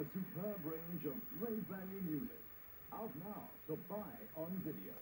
a superb range of great value music. Out now to buy on video.